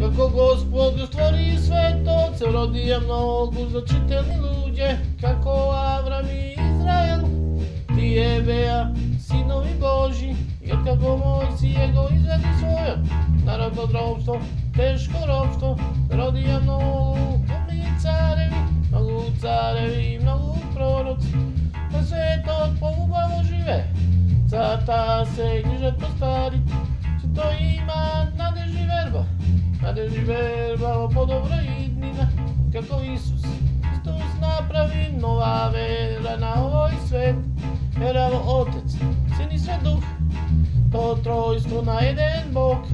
Како Господ го створи светот, се родија многу зачитени луѓе, како Аврам и Израел. Тие беа синови Божи, и како Мојсија го изведи својот народ од робство, тешко робство, родија многу помни цареви, многу цареви, многу пророци. На светот поубаво живе, царта се грижат по старите, че тој им надежи верба во подобра иднина, како Исус. Христос направи нова вера на овој свет, вера во Отец, Син и Свет Дух, то тројство на еден Бог,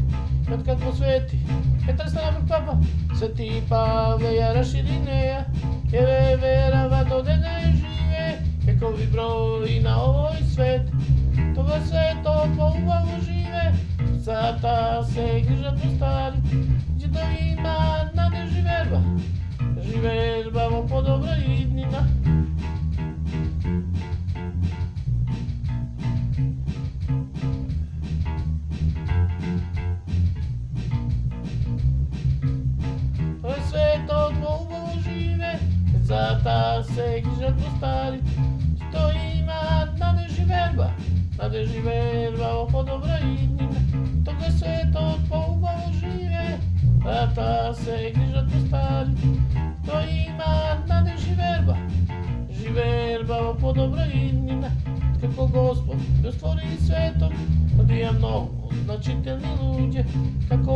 пред како свети. Петар стана пред папа, свети Павле ја расшири неја, еве верава до дене живе, како ви брои на овој свет. Тога по-убаво живе, сата се грижат по стари, децата се грижат по стари, што имаат надежи верба, надежи верба во подобра иднина. Тога светот во убаво живе, децата се грижат по стари, што имаат надежи верба, живеерба во подобра иднина. Како Господ го створи светот, родија многу значителни луѓе, како